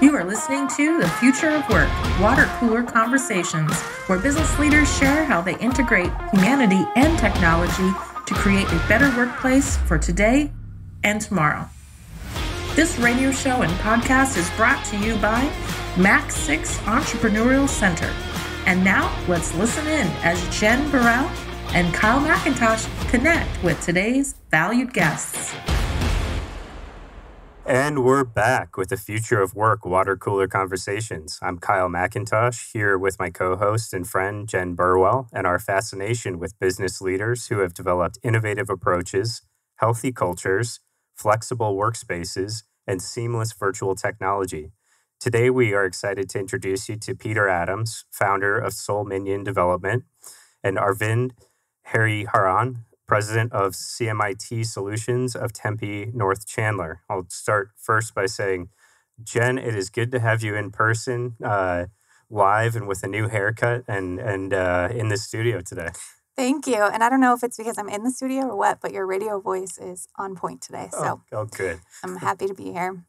You are listening to The Future of Work Water Cooler Conversations, where business leaders share how they integrate humanity and technology to create a better workplace for today and tomorrow. This radio show and podcast is brought to you by Max 6 Entrepreneurial Center. And now let's listen in as Jen Burrell and Kyle McIntosh connect with today's valued guests. And we're back with the Future of Work Water Cooler Conversations. I'm Kyle McIntosh here with my co host and friend Jen Burwell and our fascination with business leaders who have developed innovative approaches, healthy cultures, flexible workspaces, and seamless virtual technology. Today, we are excited to introduce you to Peter Adams, founder of Sol Minion Development, and Arvind Hariharan, president of CMIT Solutions of Tempe North Chandler. I'll start first by saying, Jen, it is good to have you in person, uh, live, and with a new haircut, and and uh, in the studio today. Thank you. And I don't know if it's because I'm in the studio or what, but your radio voice is on point today. So oh, oh good. I'm happy to be here.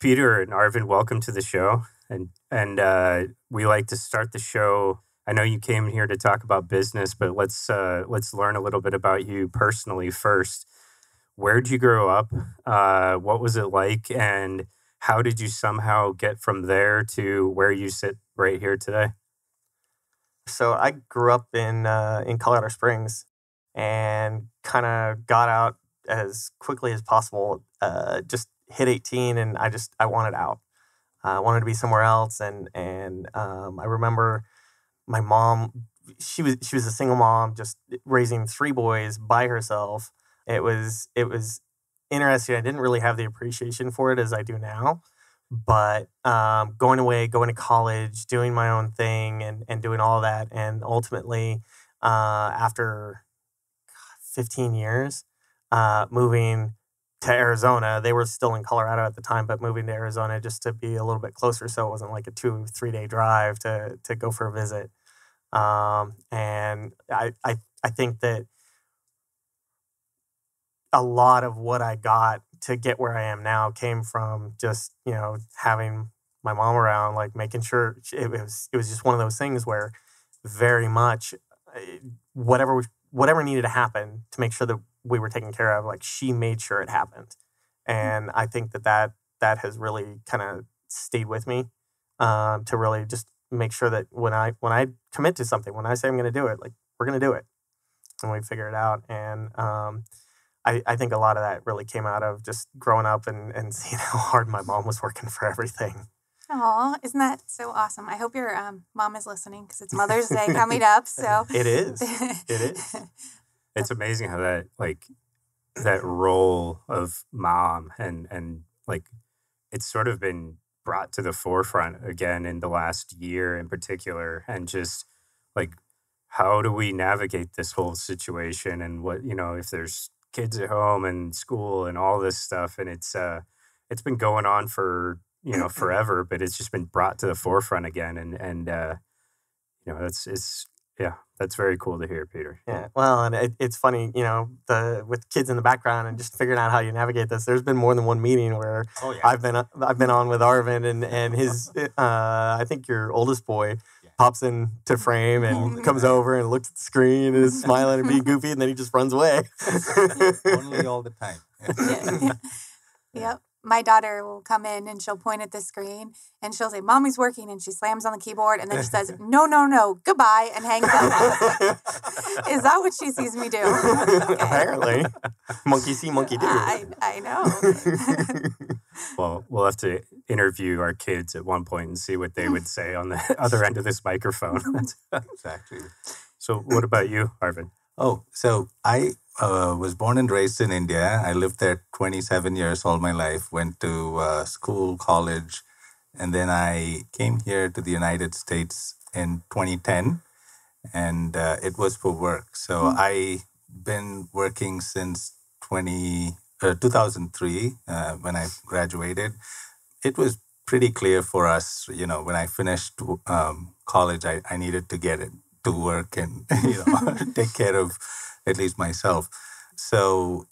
Peter and Arvind, welcome to the show. And and uh, we like to start the show I know you came here to talk about business, but let's uh, let's learn a little bit about you personally first. Where did you grow up? Uh, what was it like, and how did you somehow get from there to where you sit right here today? So I grew up in uh, in Colorado Springs, and kind of got out as quickly as possible. Uh, just hit 18, and I just I wanted out. I wanted to be somewhere else, and and um, I remember my mom she was she was a single mom just raising three boys by herself. It was it was interesting. I didn't really have the appreciation for it as i do now but um, going away going to college doing my own thing and and doing all that and ultimately uh, after 15 years uh, moving to Arizona. They were still in Colorado at the time, but moving to Arizona just to be a little bit closer, so it wasn't like a two three day drive to to go for a visit. Um, and I, I I think that a lot of what I got to get where I am now came from just you know having my mom around, like making sure it was it was just one of those things where very much eh, whatever whatever needed to happen to make sure that we were taken care of. Like she made sure it happened, mm. and I think that that that has really kind of stayed with me um, to really just make sure that when I when I commit to something, when I say I'm going to do it, like we're going to do it, and we figure it out. And um, I, I think a lot of that really came out of just growing up and, and seeing how hard my mom was working for everything. Oh, isn't that so awesome? I hope your um, mom is listening because it's Mother's Day coming up. So it is. It is. it's amazing how that like that role of mom and and like it's sort of been brought to the forefront again in the last year in particular and just like how do we navigate this whole situation and what you know if there's kids at home and school and all this stuff and it's uh it's been going on for you know forever but it's just been brought to the forefront again and and uh you know that's it's yeah, that's very cool to hear, Peter. Yeah, well, and it, it's funny, you know, the with kids in the background and just figuring out how you navigate this. There's been more than one meeting where oh, yeah. I've been I've been on with Arvind and and his uh, I think your oldest boy yeah. pops into frame and comes over and looks at the screen and is smiling and being goofy, and then he just runs away. Only all the time. Yeah. yep my daughter will come in and she'll point at the screen and she'll say, Mommy's working. And she slams on the keyboard and then she says, No, no, no, goodbye, and hangs up. Is that what she sees me do? Okay. Apparently. Monkey see, monkey do. I, I know. well, we'll have to interview our kids at one point and see what they would say on the other end of this microphone. exactly. So, what about you, Arvind? Oh, so I uh, was born and raised in India. I lived there 27 years all my life, went to uh, school, college, and then I came here to the United States in 2010, and uh, it was for work. So mm. I've been working since 20, uh, 2003 uh, when I graduated. It was pretty clear for us, you know, when I finished um, college, I, I needed to get it to work and, you know, take care of at least myself. So,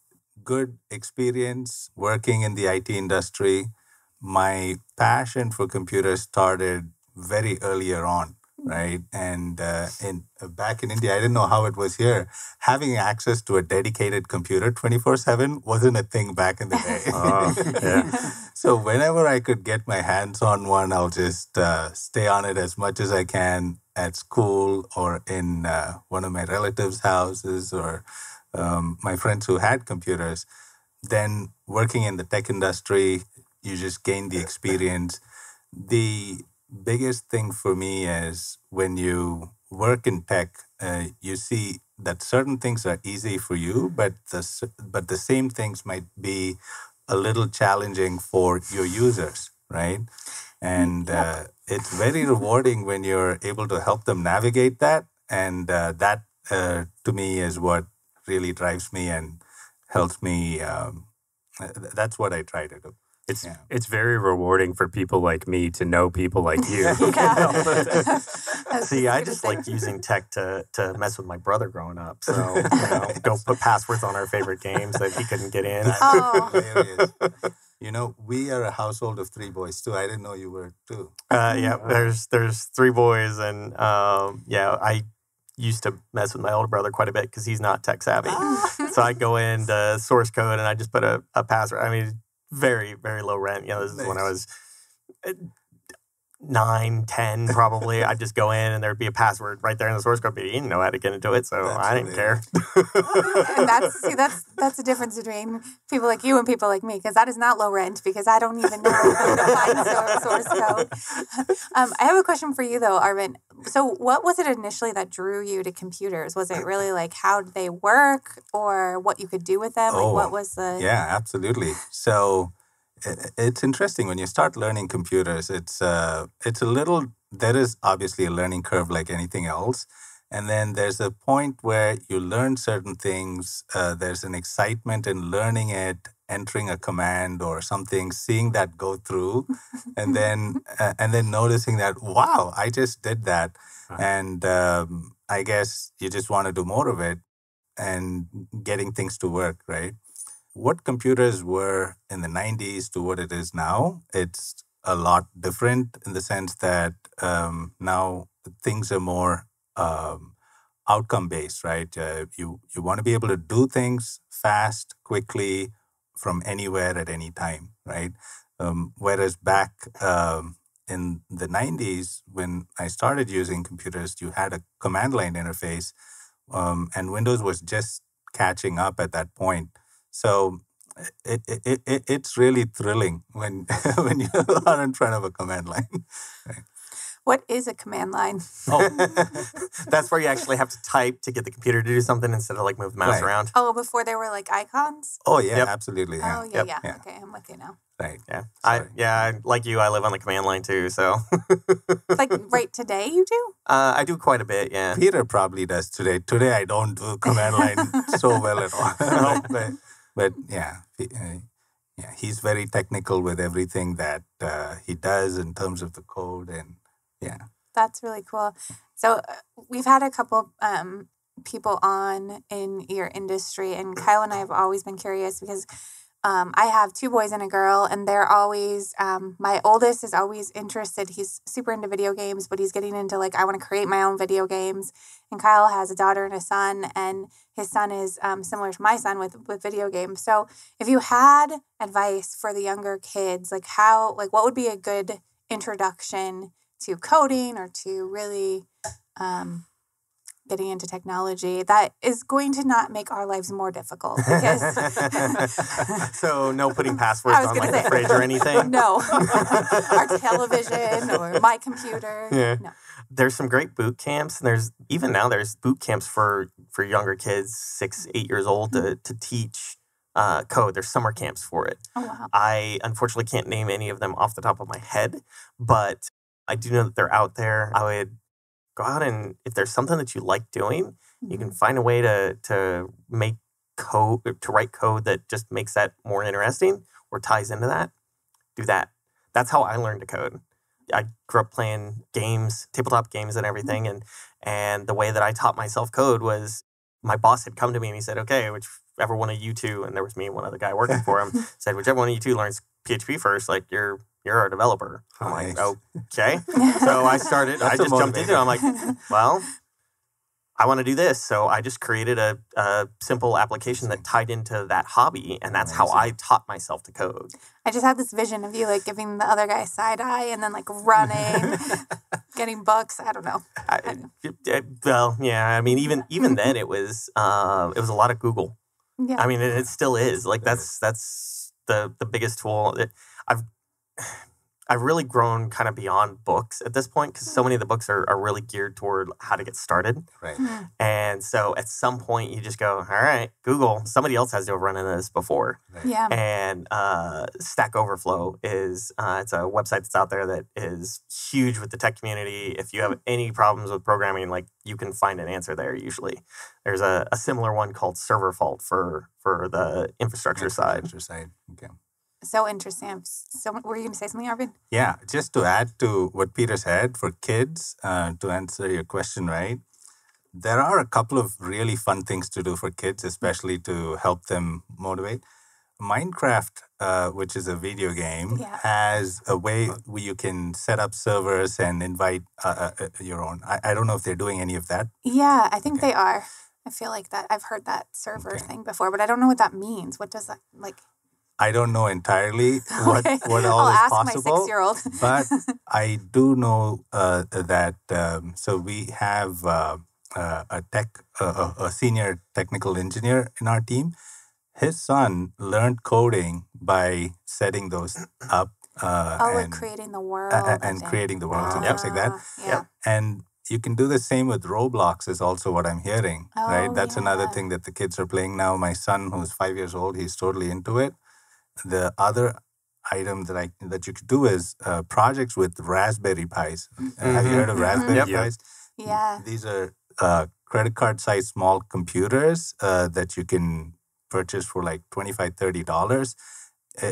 good experience working in the IT industry. my passion for computers started very earlier on, right? And uh, in uh, back in India, I didn't know how it was here. Having access to a dedicated computer twenty four seven wasn't a thing back in the day. Oh, yeah. so whenever I could get my hands on one, I'll just uh, stay on it as much as I can at school or in uh, one of my relatives' houses or um, my friends who had computers. Then working in the tech industry, you just gain the experience. The biggest thing for me is when you work in tech, uh, you see that certain things are easy for you, but the but the same things might be a little challenging for your users, right? And uh, it's very rewarding when you're able to help them navigate that, and uh, that uh, to me is what really drives me and helps me. Um, uh, that's what I try to do. It's Yeah. it's very rewarding for people like me to know people like you. See, I just like using tech to to mess with my brother growing up. So you know, go put passwords on our favorite games that he couldn't get in. Oh. Hilarious. You know, we are a household of three boys too. I didn't know you were too. Uh, yeah, there's there's three boys, and um, yeah, I used to mess with my older brother quite a bit because he's not tech savvy. so I go into source code and I just put a, a password. I mean, very very low rent. You know, this is when I was uh, nine, ten, probably. I'd just go in and there'd be a password right there in the source code, but he didn't know how to get into it, so That's I didn't care. and that's see, that's that's the difference between people like you and people like me because that is not low rent because I don't even know how to find source, source code. Um, I have a question for you though, Arvind. So, what was it initially that drew you to computers? Was it really like how did they work or what you could do with them? Like, Oh, what was the Yeah, absolutely. So i- it's interesting when you start learning computers. It's uh, it's a little. There is obviously a learning curve like anything else, and then there's a point where you learn certain things. Uh, there's an excitement in learning it, entering a command or something, seeing that go through, and then uh, and then noticing that wow, I just did that, and um, I guess you just want to do more of it, and getting things to work, right? What computers were in the 90s to what it is now, it's a lot different in the sense that um, now things are more um, outcome based, right? Uh, you you want to be able to do things fast, quickly, from anywhere at any time, right? Um, whereas back um, in the 90s, when I started using computers, you had a command line interface, um, and Windows was just catching up at that point. So it, it, it, it it's really thrilling when when you are in front of a command line. what is a command line? Oh, that's where you actually have to type to get the computer to do something instead of like move the mouse Right. around. Oh, before there were like icons. Oh yeah, Yep. absolutely. Yeah. Oh yeah, Yep. yeah. Yeah. Okay, I'm with you now. Right. Yeah, I yeah, like you, I live on the command line too. So Like right today, you do. uh, I do quite a bit. Yeah. Peter probably does today. Today I don't do command line so well at all. but, but yeah, he, uh, yeah, he's very technical with everything that uh, he does in terms of the code and yeah. That's really cool. So uh, we've had a couple um, people on in your industry, and Kyle and I have always been curious because um, I have two boys and a girl, and they're always um, my oldest is always interested. He's super into video games, but he's getting into like I want to create my own video games. And Kyle has a daughter and a son, and his son is um, similar to my son with with video games. So if you had advice for the younger kids, like how like what would be a good introduction to coding or to really um, getting into technology that is going to not make our lives more difficult because so no putting passwords on like the fridge or anything. no our television or my computer Yeah. no There's some great boot camps, and there's even now there's boot camps for for younger kids, six, eight years old, to to teach uh, code. There's summer camps for it. oh wow I unfortunately can't name any of them off the top of my head, but I do know that they're out there. I would go out and if there's something that you like doing, you can mm-hmm. find a way to to make code to write code that just makes that more interesting or ties into that. Do that. That's how I learned to code. I grew up playing games, tabletop games and mm-hmm. everything and and the way that I taught myself code was my boss had come to me and he said, "Okay, whichever one of you two and there was me and one other guy working for him said whichever one of you two learns PHP first, like you're you're a developer. I'm Nice. like, okay. so I started. I That's a just jumped into it. I'm like, well, I want to do this. So I just created a, a simple application that tied into that hobby, and that's how I taught myself to code. I just had this vision of you like giving the other guy side eye and then like running, getting books. I don't know. I, it- well, yeah. I mean, even even then, it was uh, it was a lot of Google. Yeah. I mean, it, it still is. Like that's that's the the biggest tool. That I've I've really grown kind of beyond books at this point because so many of the books are, are really geared toward how to get started. Right. Hmm. And so at some point you just go, all right, Google, somebody else has to have run into this before. Right. Yeah. And uh, Stack Overflow is uh, it's a website that's out there that is huge with the tech community. If you have any problems with programming, like you can find an answer there. Usually, there's a, a similar one called Server Fault for for the infrastructure side. Infrastructure side. Okay. So interesting. So were you going to say something, Arvind? Yeah, just to add to what Peter said, for kids, uh, to answer your question right, there are a couple of really fun things to do for kids, especially to help them motivate. Minecraft, uh, which is a video game, Yeah. has a way where you can set up servers and invite uh, uh, uh, your own. I, I don't know if they're doing any of that. Yeah, I think Okay. they are. I feel like that. I've heard that server Okay. thing before, but I don't know what that means. What does that like? I don't know entirely what, Okay. what all I'll is possible. but I do know uh, that. Um, so we have uh, uh, a tech, uh, a a senior technical engineer in our team. His son learned coding by setting those up uh, oh, and, creating the world uh, and creating the worlds and things like that. Ah, Yeah. Yep. And you can do the same with Roblox. Is also what I'm hearing. right, Oh, that's another thing that the kids are playing now. My son, who's five years old, he's totally into it. The other item that I that you could do is uh, projects with Raspberry Pis. Uh, Have you heard of Mhm. Raspberry Yep. Yep. Pis? Yeah. These are uh, credit card size small computers uh, that you can purchase for like 25 30 dollars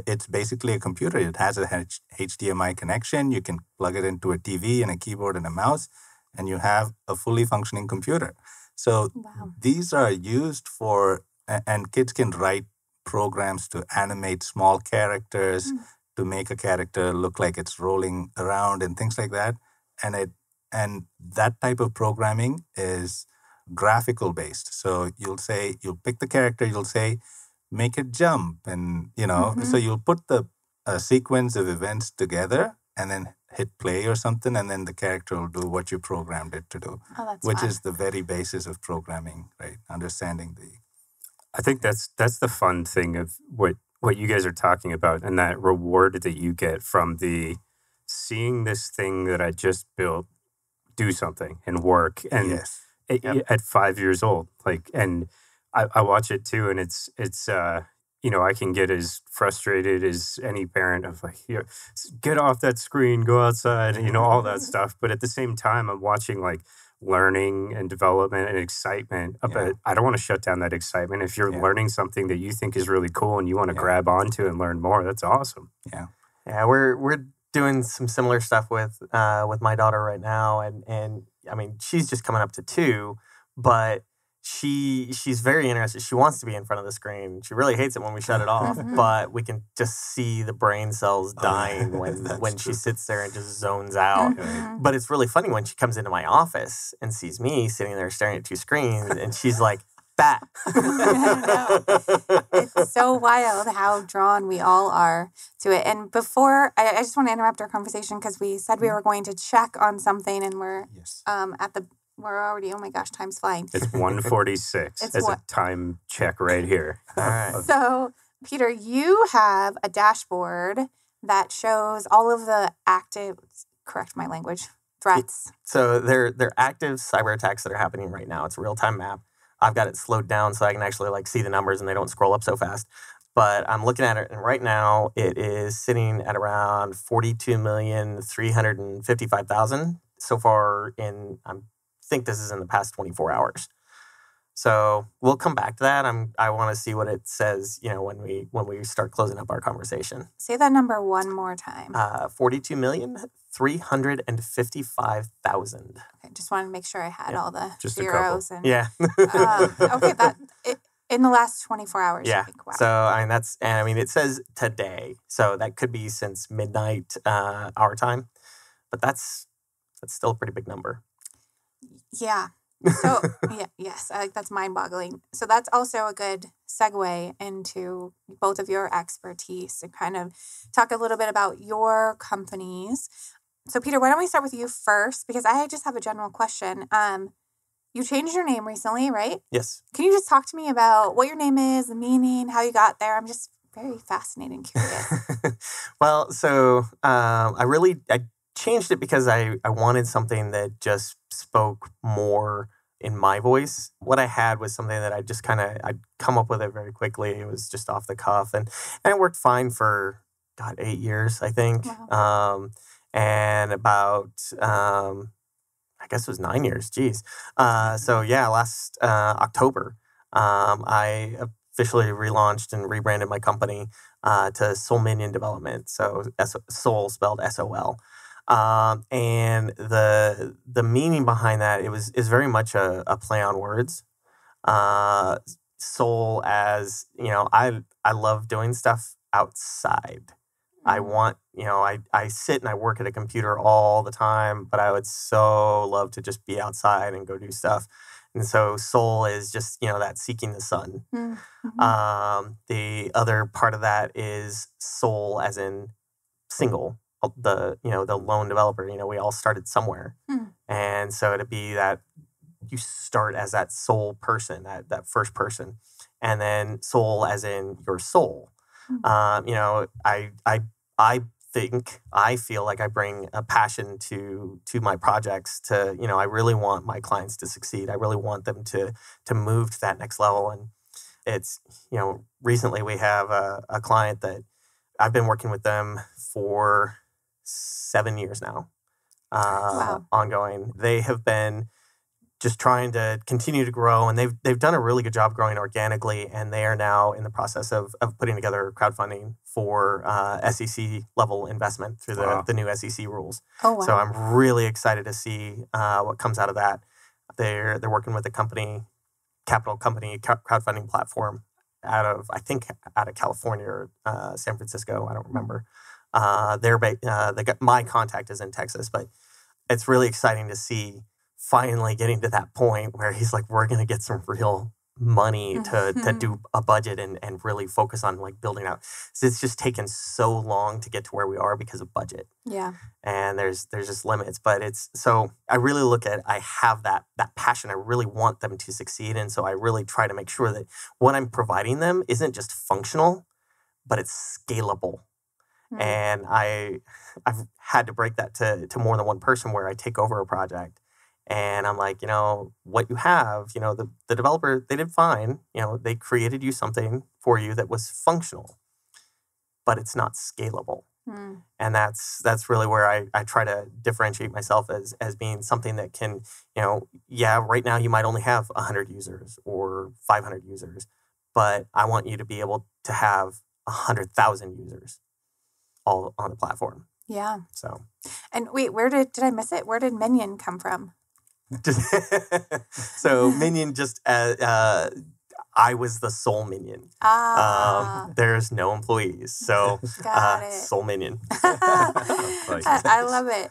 it's basically a computer it has a H- hdmi connection you can plug it into a tv and a keyboard and a mouse and you have a fully functioning computer so Wow. these are used for and kids can write programs to animate small characters Mm. to make a character look like it's rolling around and things like that and it and that type of programming is graphical based so you'll say you'll pick the character you'll say make it jump and you know so you'll put the a sequence of events together and then hit play or something and then the character will do what you programmed it to do Oh, that's which fun. is the very basis of programming right understanding the I think that's that's the fun thing of what what you guys are talking about and that reward that you get from the seeing this thing that I just built do something and work and yes at, Yep. at five years old like and I, I watch it too and it's it's uh you know i can get as frustrated as any parent of like you know, get off that screen go outside you know all that stuff but at the same time i'm watching like learning and development and excitement uh, Yeah. but i don't want to shut down that excitement if you're Yeah. learning something that you think is really cool and you want to Yeah. grab onto and learn more that's awesome Yeah, Yeah, we're we're doing some similar stuff with uh, with my daughter right now, and and I mean she's just coming up to two, but she she's very interested. She wants to be in front of the screen. She really hates it when we shut it off, Mhm. but we can just see the brain cells Oh, yeah. dying when That's when she sits there and just zones out. Mhm. But it's really funny when she comes into my office and sees me sitting there staring at two screens, and she's like, "That." it's so wild how drawn we all are to it. And before, I, I just want to interrupt our conversation because we said we Mm-hmm. were going to check on something, and we're yes um at the we're already. Oh my gosh, time's flying. it's 146 It's as what- a time check right here All right. So, Peter, you have a dashboard that shows all of the active. Correct my language. Threats. So they're they're active cyber attacks that are happening right now. It's a real time map. I've got it slowed down so I can actually like see the numbers and they don't scroll up so fast. But I'm looking at it and right now it is sitting at around forty-two million three hundred and fifty-five thousand so far in I think this is in the past 24 hours. So we'll come back to that. I'm I want to see what it says, you know, when we when we start closing up our conversation. Say that number one more time. Uh, 42 million 355,000. okay, just wanted to make sure I had yeah, all the just zeros and Yeah. um, okay, that it, In the last 24 hours. Yeah. Think, wow. So I mean that's and I mean it says today, so that could be since midnight uh, our time, but that's that's still a pretty big number. Yeah. So yeah, yes, I, that's mind-boggling. So that's also a good segue into both of your expertise and kind of talk a little bit about your companies. So Peter, why don't we start with you first? Because I just have a general question. Um, you changed your name recently, right? Yes. Can you just talk to me about what your name is, the meaning, how you got there? I'm just very fascinated and curious. well, so um, I really I changed it because I I wanted something that just spoke more in my voice. What I had was something that I just kind of I'd come up with it very quickly. It was just off the cuff, and and it worked fine for God eight years I think. Um, and about um, I guess it was nine years. Geez. Uh, so yeah, last uh, October, um, I officially relaunched and rebranded my company uh, to Sol Minion Development. So S- Sol spelled S O L. Um, and the the meaning behind that it was is very much a, a play on words. Uh, sol as you know, I I love doing stuff outside. I Mm. want, you know, I, I sit and I work at a computer all the time, but I would so love to just be outside and go do stuff. And so sol is just, you know, that seeking the sun. Mm, mhm. Um, the other part of that is sole as in single, the, you know, the lone developer, you know, we all started somewhere. Hmm. And so to be that you start as that sole person, that, that first person, and then soul as in your soul. Hmm. Um, you know, I, I, I think I feel like I bring a passion to to my projects to you know I really want my clients to succeed I really want them to to move to that next level and it's you know recently we have a, a client that I've been working with them for seven years now uh, Wow. ongoing they have been just trying to continue to grow and they've they've done a really good job growing organically and they are now in the process of, of putting together crowdfunding for uh, SEC level investment through the, Wow. the new SEC rules. oh wow. So I'm really excited to see uh, what comes out of that. They're they're working with a company, capital company crowd- crowdfunding platform out of I think out of California or uh, San Francisco. I don't remember. Uh, they're uh, they got, my contact is in Texas, but it's really exciting to see finally getting to that point where he's like, we're gonna get some real money to to Mhm. do a budget and and really focus on like building out. So it's just taken so long to get to where we are because of budget yeah. and there's there's just limits but it's so i really look at i have that that passion i really want them to succeed and so i really try to make sure that what i'm providing them isn't just functional but it's scalable Mm. and i i've had to break that to to more than one person where i take over a project and i'm like you know what you have you know the, the developer they did fine you know they created you something for you that was functional but it's not scalable Mm. and that's that's really where I, I try to differentiate myself as as being something that can you know yeah right now you might only have 100 users or 500 users but i want you to be able to have 100000 users all on the platform Yeah. so And wait, where did did I miss it? Where did Minion come from? so minion just uh, uh i was the sole minion Ah, um there's no employees so got uh it. sole minion I, I love it.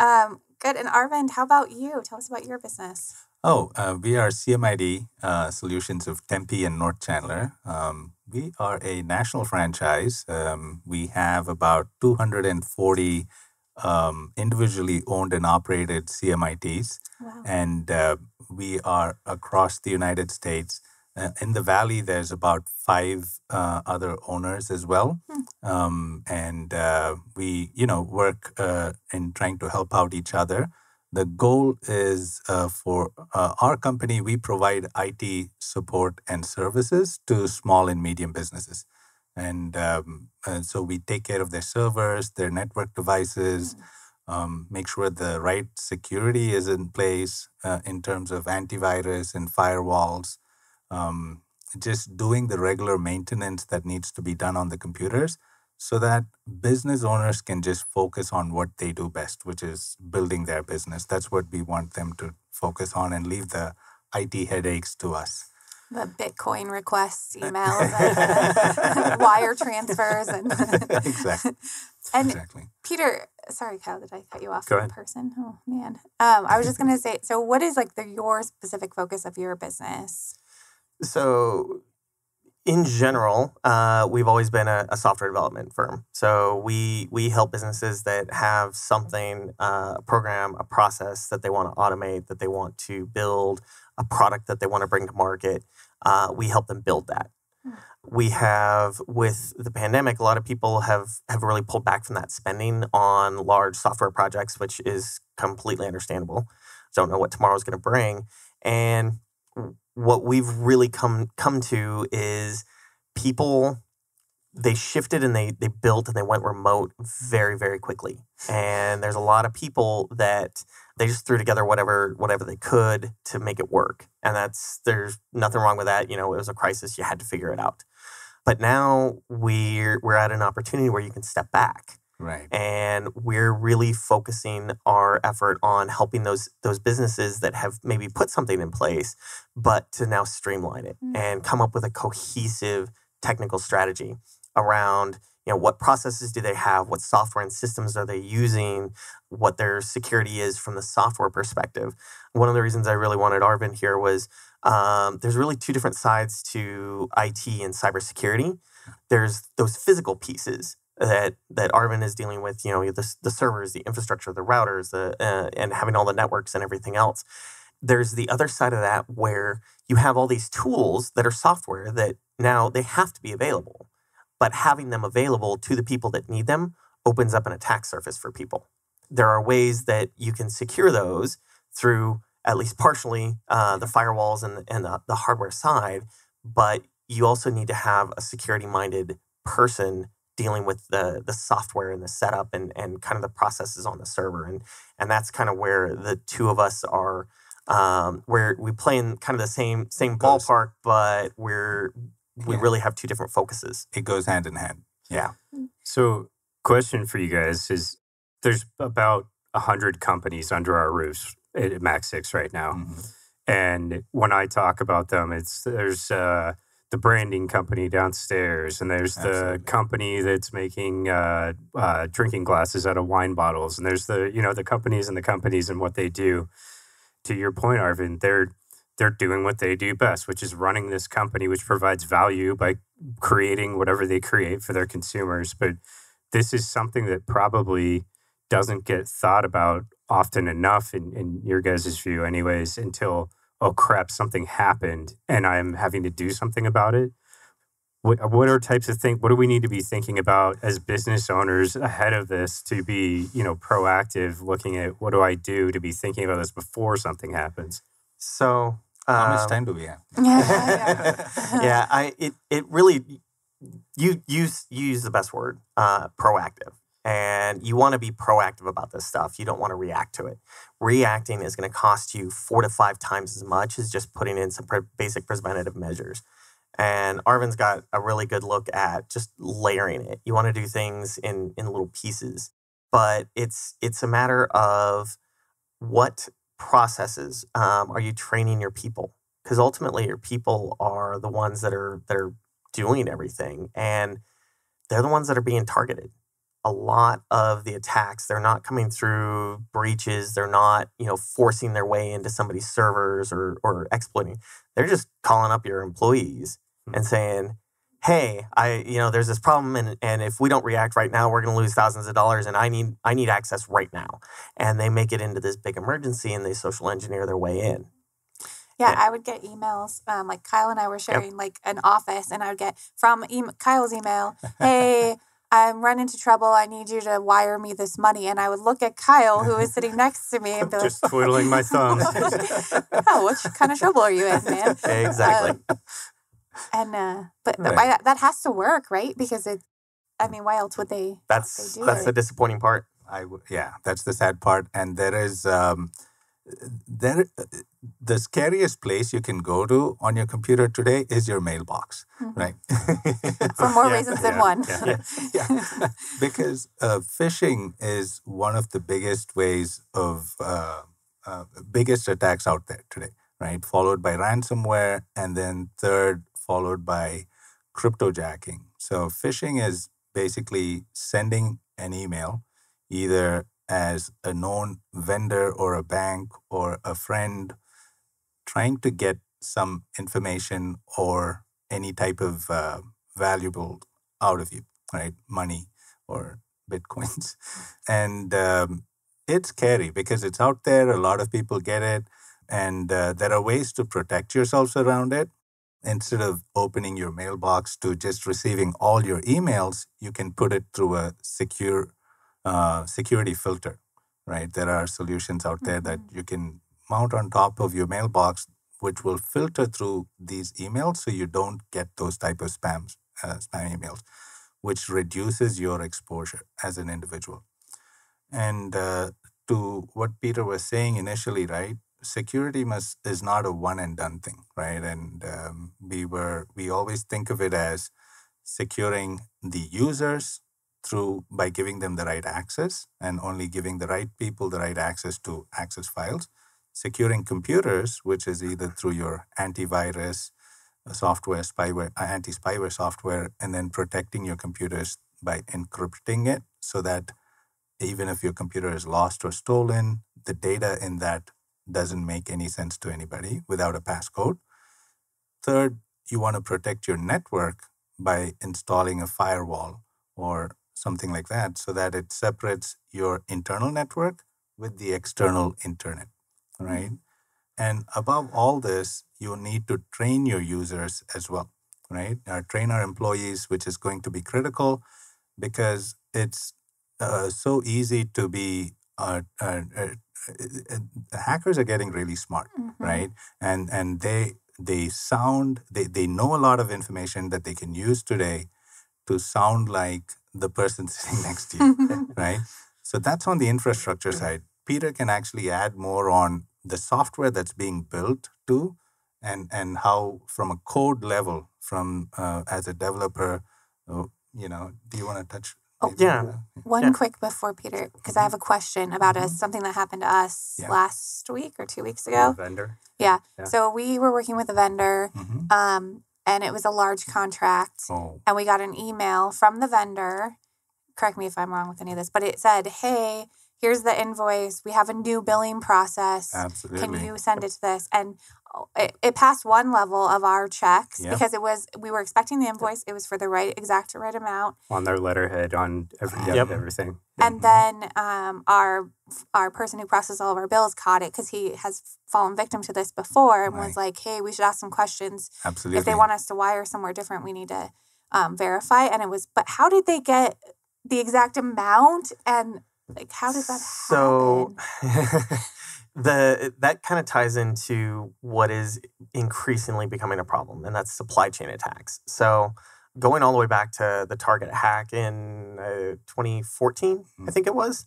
Um, good. And Arvind, how about you? Tell us about your business. Oh, uh, we are CMIT uh, Solutions of Tempe and North Chandler. Um, we are a national franchise. Um, we have about 240 um, individually owned and operated CMITs, Wow. and uh, we are across the United States. Uh, in the valley, there's about five uh, other owners as well, um, and uh, we, you know, work uh, in trying to help out each other. The goal is uh, for uh, our company, we provide IT support and services to small and medium businesses. And, um, and so we take care of their servers, their network devices, um, make sure the right security is in place uh, in terms of antivirus and firewalls. Um, just doing the regular maintenance that needs to be done on the computers so that business owners can just focus on what they do best, which is building their business. That's what we want them to focus on and leave the IT headaches to us. the Bitcoin requests, emails, and, wire transfers, and exactly. and exactly. Peter, sorry, Kyle, did I cut you off Go in person? Oh man, um, I was just gonna say. So, what is like the your specific focus of your business? So, in general, uh, we've always been a, a software development firm. So we we help businesses that have something, uh, a program, a process that they want to automate, that they want to build, a product that they want to bring to market. Uh, we help them build that. Hmm. We have, with the pandemic, a lot of people have have really pulled back from that spending on large software projects, which is completely understandable. Don't know what tomorrow's going to bring, and what we've really come come to is people they shifted and they they built and they went remote very very quickly. And there's a lot of people that they just threw together whatever whatever they could to make it work. And that's there's nothing wrong with that. You know it was a crisis. You had to figure it out. But now we're we're at an opportunity where you can step back Right. and we're really focusing our effort on helping those those businesses that have maybe put something in place but to now streamline it Mm. and come up with a cohesive technical strategy around you know what processes do they have what software and systems are they using what their security is from the software perspective one of the reasons i really wanted arvind here was um, there's really two different sides to it and cybersecurity there's those physical pieces that that Arvind is dealing with, you know, the, the servers, the infrastructure, the routers, the uh, and having all the networks and everything else. There's the other side of that where you have all these tools that are software that now they have to be available, but having them available to the people that need them opens up an attack surface for people. There are ways that you can secure those through at least partially uh, the firewalls and and the, the hardware side, but you also need to have a security minded person dealing with the the software and the setup and and kind of the processes on the server and and that's kind of where the two of us are um where we play in kind of the same same ballpark but we're we Yeah. really have two different focuses It goes hand in hand. yeah So, question for you guys is: There's about a hundred companies under our roofs at Max Six right now, Mhm. and when I talk about them, it's there's uh, the branding company downstairs, and there's the company that's making uh, uh, drinking glasses out of wine bottles, and there's the you know the companies and the companies and what they do. To your point, Arvind, they're they're doing what they do best, which is running this company, which provides value by creating whatever they create for their consumers. But this is something that probably doesn't get thought about often enough in, in your guys' view, anyways, until, oh crap, something happened and I'm having to do something about it. What, what are types of things, what do we need to be thinking about as business owners ahead of this to be, you know, proactive, looking at what do I do to be thinking about this before something happens? so How much um, time do we have? Yeah, yeah i it it really you use you use the best word uh proactive and you want to be proactive about this stuff. You don't want to react to it. Reacting is going to cost you four to five times as much as just putting in some pre- basic preventative measures. And arvind's got a really good look at just layering it. You want to do things in in little pieces. But it's it's a matter of what processes um, are you training your people? Because ultimately your people are the ones that are that are doing everything and they're the ones that are being targeted a lot of the attacks. They're not coming through breaches. They're not you know forcing their way into somebody's servers or or exploiting. They're just calling up your employees and saying hey i you know there's this problem and and if we don't react right now we're going to lose thousands of dollars and i need i need access right now. And they make it into this big emergency and they social engineer their way in. Yeah, Yeah. I would get emails. Um, like Kyle and I were sharing like an office, and I would get from em- Kyle's email, "Hey, I'm running into trouble. I need you to wire me this money." And I would look at Kyle, who was sitting next to me, and be like, Just twiddling my thumbs. "Oh, what kind of trouble are you in, man?" exactly Um, and uh, but Right. why, that has to work, right? Because it. I mean, why else would they? that's they do that's it? the disappointing part I w- yeah, that's the sad part. And there is um, there the scariest place you can go to on your computer today is your mailbox, Mhm. right? For more Yeah, reasons than yeah, one. yeah. yeah, because uh, phishing is one of the biggest ways of uh, uh, biggest attacks out there today, right? Followed by ransomware, and then third, followed by cryptojacking. So phishing is basically sending an email either as a known vendor or a bank or a friend trying to get some information or any type of uh, valuable out of you, right? Money or bitcoins. And um, it's scary because it's out there. A lot of people get it. And uh, there are ways to protect yourselves around it. Instead of opening your mailbox to just receiving all your emails, you can put it through a secure uh, security filter, right? There are solutions out there that Mhm. you can mount on top of your mailbox, which will filter through these emails so you don't get those type of spams, uh, spam emails, which reduces your exposure as an individual. And uh, to what Peter was saying initially, right? Security must is not a one and done thing, right? And um, we were we always think of it as securing the users through by giving them the right access and only giving the right people the right access to access files securing computers which is either through your antivirus uh, software spyware uh, anti-spyware software and then protecting your computers by encrypting it so that even if your computer is lost or stolen the data in that doesn't make any sense to anybody without a passcode. Third you want to protect your network by installing a firewall or something like that so that it separates your internal network with the external internet right? And above all this you need to train your users as well right? Uh, train our employees which is going to be critical because it's uh, so easy to be uh, uh, uh, uh, hackers are getting really smart Mhm. right? And and they they sound they, they know a lot of information that they can use today to sound like the person sitting next to you right so that's on the infrastructure side peter can actually add more on the software that's being built to and and how from a code level from uh, as a developer uh, you know do you want to touch Oh, maybe yeah. One Yeah. quick before Peter, because I have a question about us, something that happened to us Mm-hmm. Yeah. last week or two weeks ago. vendor. Yeah. Yeah. So we were working with a vendor, Mhm. um, and it was a large contract, oh and we got an email from the vendor. Correct me if I'm wrong with any of this, but it said, "Hey, here's the invoice. We have a new billing process. absolutely Can you send it to this?" And it, it passed one level of our checks Yep. because it was we were expecting the invoice. It was for the right exact right amount. on their letterhead on every, Wow. yep, Yep. everything. And then um, our our person who processed all of our bills caught it because he has fallen victim to this before and was like, "Hey, we should ask some questions. absolutely If they want us to wire somewhere different, we need to um, verify." And it was, but how did they get the exact amount and like how does that so happen? the that kind of ties into what is increasingly becoming a problem and that's supply chain attacks. So going all the way back to the target hack in uh, 2014 i think it was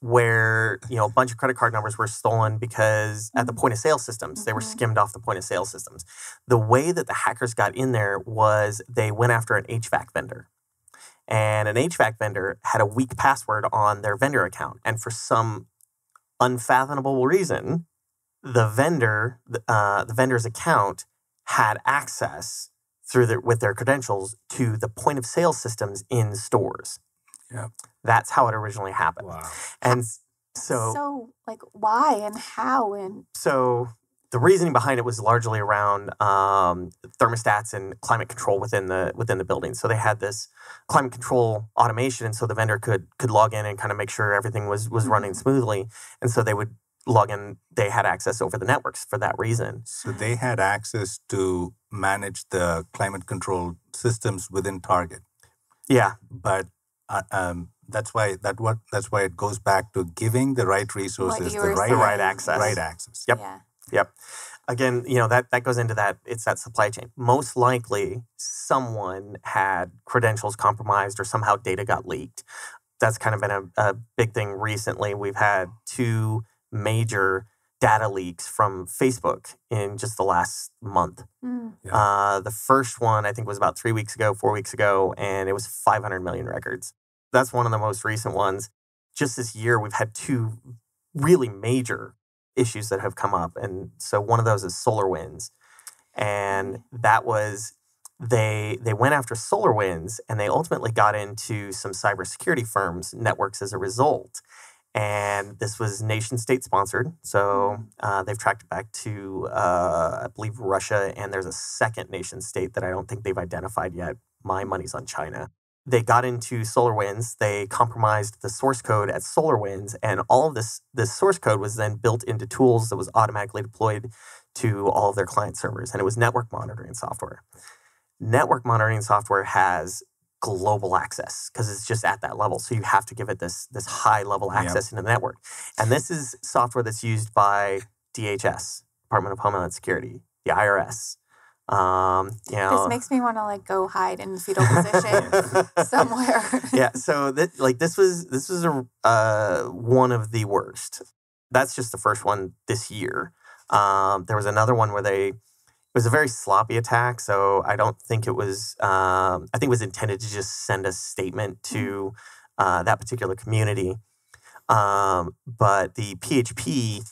where you know a bunch of credit card numbers were stolen because at the point of sale systems they were Mhm. skimmed off the point of sale systems. The way that the hackers got in there was they went after an hvac vendor and an hvac vendor had a weak password on their vendor account and for some unfathomable reason, the vendor, uh, the vendor's account had access through their with their credentials to the point of sale systems in stores. Yep. That's how it originally happened. Wow. And so, so like why and how and so the reasoning behind it was largely around um, thermostats and climate control within the within the building. So they had this climate control automation, and so the vendor could could log in and kind of make sure everything was was running Mhm. smoothly. And so they would log in. They had access over the networks for that reason. So they had access to manage the climate control systems within Target, Yeah, but uh, um, that's why that what that's why it goes back to giving the right resources, the right the right access. right access. Yep. yeah. Yep. Again, you know that that goes into that. It's that supply chain. Most likely, someone had credentials compromised or somehow data got leaked. That's kind of been a, a big thing recently. We've had two major data leaks from Facebook in just the last month. Mm. Yeah. Uh, the first one I think was about three weeks ago, four weeks ago, and it was 500 million records. That's one of the most recent ones. Just this year, we've had two really major issues that have come up, and so one of those is SolarWinds. and that was they they went after SolarWinds and they ultimately got into some cybersecurity firms networks as a result. And this was nation state sponsored, so uh, they've tracked it back to uh, I believe Russia, and there's a second nation state that I don't think they've identified yet. My money's on China they got into SolarWinds. They compromised the source code at SolarWinds, and all of this this source code was then built into tools that was automatically deployed to all of their client servers, and it was network monitoring software. Network monitoring software has global access because it's just at that level. So you have to give it this this high level access into the network, and this is software that's used by DHS, Department of Homeland Security, the IRS. Um, you know, This makes me want to like go hide in fetal position somewhere. yeah so that like this was this was a uh, one of the worst. That's just the first one this year. Um, there was another one where they it was a very sloppy attack so i don't think it was um, i think it was intended to just send a statement to uh, that particular community. Um, but the php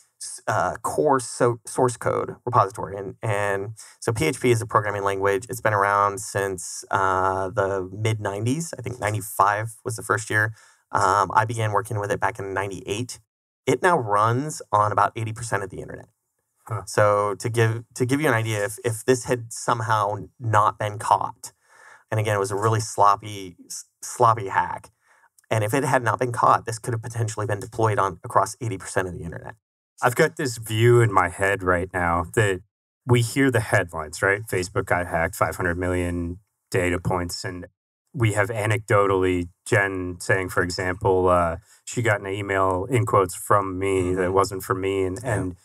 uh, core so- source code repository and, and so php is a programming language. It's been around since uh, the mid 90s i think 95 was the first year. Um, i began working with it back in 98 it now runs on about 80% of the internet. Huh. so to give to give you an idea if, if this had somehow not been caught and again it was a really sloppy sloppy hack and if it had not been caught this could have potentially been deployed on across 80% of the internet I've got this view in my head right now that we hear the headlines, right? Facebook got hacked, 500 million data points. And we have anecdotally Jen saying, for example, uh, she got an email in quotes from me that Mhm. wasn't from me. And, Yeah. and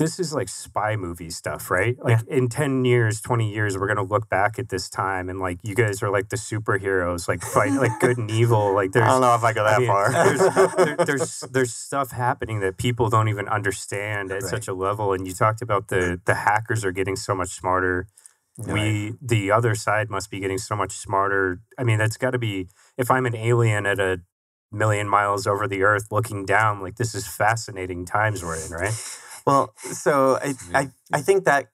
this is like spy movie stuff, right? Like in 10 years, 20 years, we're going to look back at this time and like you guys are like the superheroes, like fight like good and evil. Like there's, i don't know if i go that I mean, far there's, there, there's there's stuff happening that people don't even understand at Right. such a level. And you talked about the the hackers are getting so much smarter. We the other side must be getting so much smarter. I mean, that's got to be if I'm an alien at a million miles over the earth looking down, like this is fascinating times we're in, right? Well, so I, I, I think that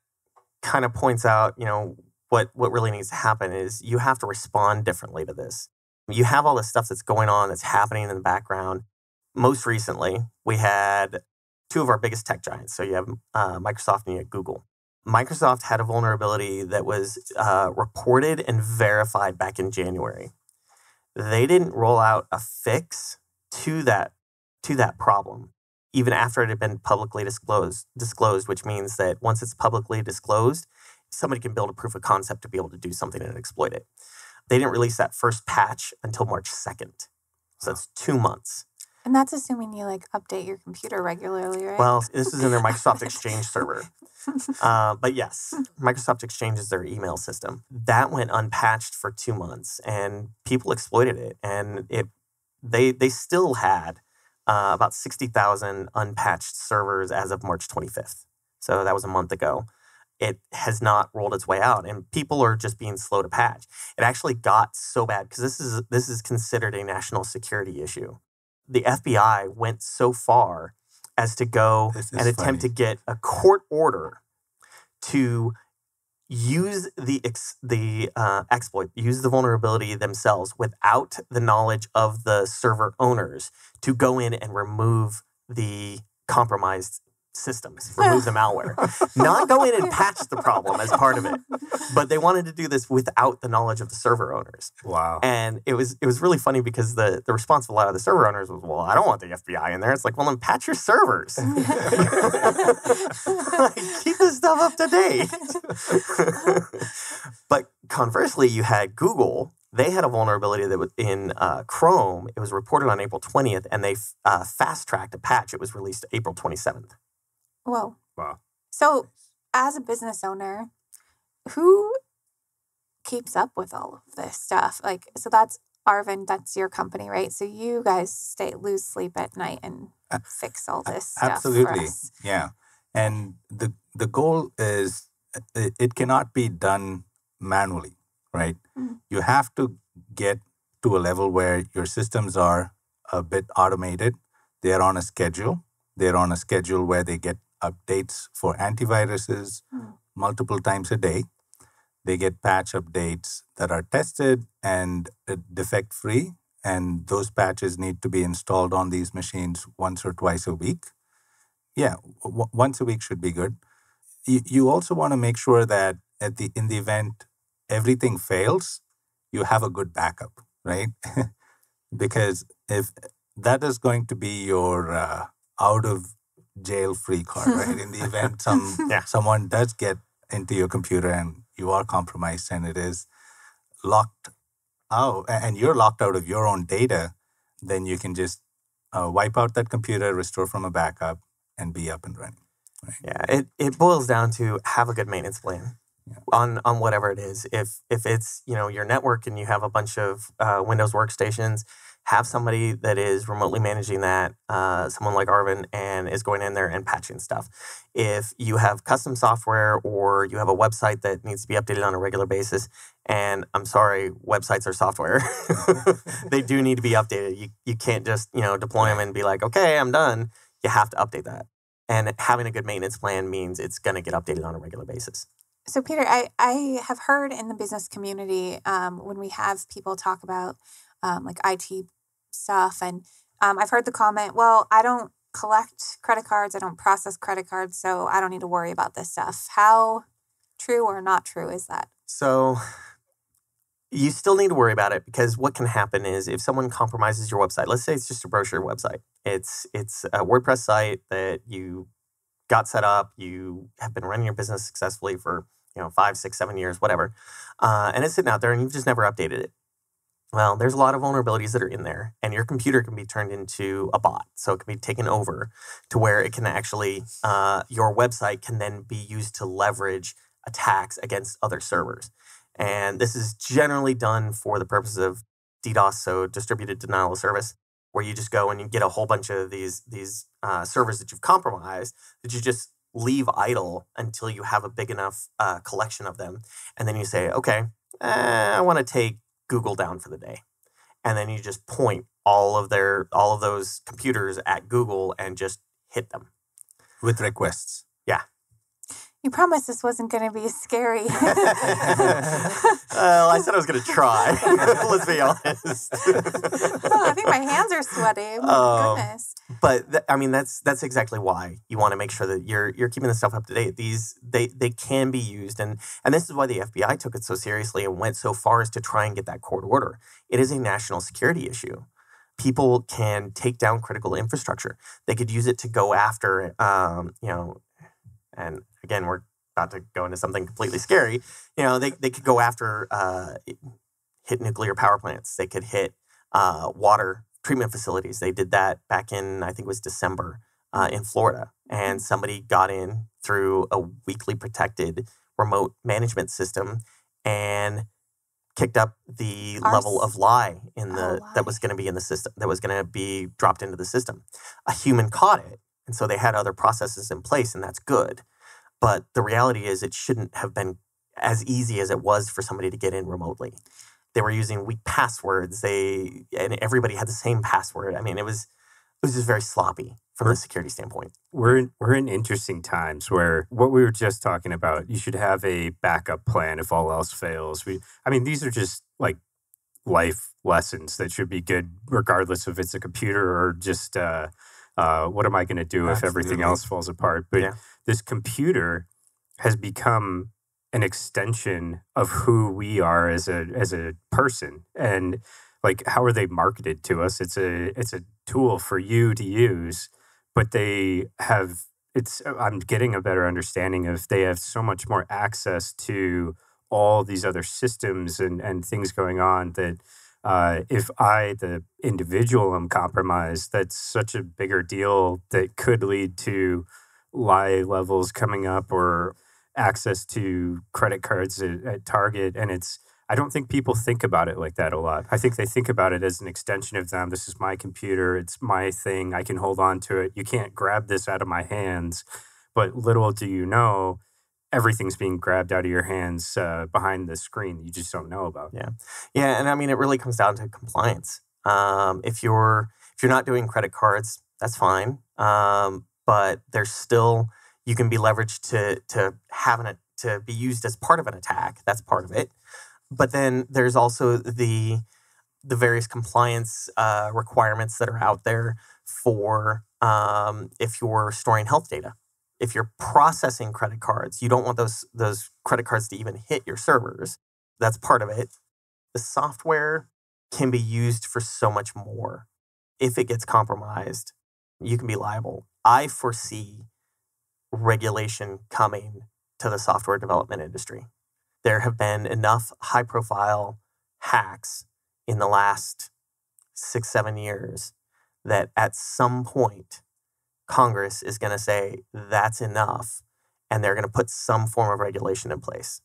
kind of points out, you know, what what really needs to happen is you have to respond differently to this. You have all this stuff that's going on that's happening in the background. Most recently, we had two of our biggest tech giants. So you have uh, Microsoft and you have Google. Microsoft had a vulnerability that was uh, reported and verified back in January. They didn't roll out a fix to that to that problem even after it had been publicly disclosed disclosed which means that once it's publicly disclosed somebody can build a proof of concept to be able to do something and exploit it. They didn't release that first patch until march 2nd so that's two months. And that's assuming you like update your computer regularly, right? well this is in their microsoft exchange server. Uh, but yes microsoft exchange is their email system. That went unpatched for two months and people exploited it and it they they still had uh, about 60,000 unpatched servers as of March 25th. So that was a month ago. It has not rolled its way out, and people are just being slow to patch. It actually got so bad because this is this is considered a national security issue. The FBI went so far as to go and attempt to get a court order to use the ex- the uh, exploit, use the vulnerability themselves without the knowledge of the server owners to go in and remove the compromised systems, remove the malware, not go in and patch the problem as part of it. But they wanted to do this without the knowledge of the server owners, Wow. and it was it was really funny because the the response of a lot of the server owners was, "Well, I don't want the FBI in there." It's like, well, then patch your servers. like, keep this stuff up to date. but conversely, you had Google. They had a vulnerability that was in uh, Chrome. It was reported on April 20th, and they uh, fast tracked a patch. It was released April 27th. Whoa. Wow. So, as a business owner, who keeps up with all of this stuff? Like, so that's Arvind, that's your company, right? So you guys stay lose sleep at night and fix all this stuff. For Absolutely. Yeah. And the the goal is it, it cannot be done manually, right? Mhm. You have to get to a level where your systems are a bit automated. They're on a schedule. They're on a schedule where they get updates for antiviruses Hmm. multiple times a day. They get patch updates that are tested and uh, defect free, and those patches need to be installed on these machines once or twice a week. Yeah, w- once a week should be good. You, you also want to make sure that at the in the event everything fails, you have a good backup, right? because if that is going to be your uh, out of jail free card, right? In the event some Yeah. someone does get into your computer and you are compromised and it is locked out, and you're locked out of your own data, then you can just uh, wipe out that computer, restore from a backup, and be up and running. Yeah, it, it boils down to have a good maintenance plan Yeah. on on whatever it is. If if it's you know your network and you have a bunch of uh, Windows workstations, have somebody that is remotely managing that. Uh, someone like Arvind and is going in there and patching stuff. If you have custom software or you have a website that needs to be updated on a regular basis, and I'm sorry, websites are software. they do need to be updated. You you can't just you know deploy them and be like, okay, I'm done. You have to update that. And having a good maintenance plan means it's going to get updated on a regular basis. So, Peter, I, I have heard in the business community um, when we have people talk about um, like IT stuff, and um, I've heard the comment, well, I don't collect credit cards, I don't process credit cards, so I don't need to worry about this stuff. How true or not true is that? So you still need to worry about it because what can happen is if someone compromises your website, let's say it's just a brochure website. It's it's a WordPress site that you got set up, you have been running your business successfully for you know five, six, seven years, whatever, uh, and it's sitting out there and you've just never updated it. Well, there's a lot of vulnerabilities that are in there, and your computer can be turned into a bot. So it can be taken over to where it can actually, uh, your website can then be used to leverage attacks against other servers. And this is generally done for the purpose of DDoS, so distributed denial of service, where you just go and you get a whole bunch of these these uh, servers that you've compromised that you just leave idle until you have a big enough uh, collection of them, and then you say, okay, eh, I want to take Google down for the day, and then you just point all of their all of those computers at Google and just hit them. with requests. You promised this wasn't going to be scary. well, I said I was going to try. Let's be honest. Oh, I think my hands are sweaty. My Um, goodness. but th- I mean, that's that's exactly why you want to make sure that you're you're keeping the stuff up to date. These they they can be used, and and this is why the FBI took it so seriously and went so far as to try and get that court order. It is a national security issue. People can take down critical infrastructure. They could use it to go after, um, you know, and again, we're about to go into something completely scary. You know, they they could go after uh, hit nuclear power plants. They could hit uh, water treatment facilities. They did that back in I think it was December uh, in Florida, and somebody got in through a weakly protected remote management system and kicked up the Ours- level of lye in the Oh, that was going to be in the system that was going to be dropped into the system. A human caught it, and so they had other processes in place, and that's good. But the reality is, it shouldn't have been as easy as it was for somebody to get in remotely. They were using weak passwords. They and everybody had the same password. I mean, it was it was just very sloppy from the security standpoint. we're in, we're in interesting times where what we were just talking about you should have a backup plan if all else fails we i mean these are just like life lessons that should be good regardless if it's a computer or just uh, uh, what am i going to do if everything else falls apart? But Yeah. this computer has become an extension of who we are as a as a person. And like how are they marketed to us? It's a it's a tool for you to use but they have it's i'm getting a better understanding of they have so much more access to all these other systems and and things going on that uh, if I, the individual, am compromised, that's such a bigger deal that could lead to lye levels coming up or access to credit cards at, at Target. And it's, I don't think people think about it like that a lot. I think they think about it as an extension of them. This is my computer. It's my thing. I can hold on to it. You can't grab this out of my hands. But little do you know, everything's being grabbed out of your hands uh, behind the screen that you just don't know about. Yeah. Yeah, and I mean it really comes down to compliance. Um, if you're if you're not doing credit cards, that's fine. Um, but there's still You can be leveraged to to have an to be used as part of an attack. That's part of it. But then there's also the the various compliance uh, requirements that are out there for um, if you're storing health data. If you're processing credit cards, you don't want those those credit cards to even hit your servers. That's part of it. The software can be used for so much more. If it gets compromised, you can be liable. I foresee regulation coming to the software development industry. There have been enough high profile hacks in the last six, seven years that at some point, Congress is going to say that's enough and they're going to put some form of regulation in place.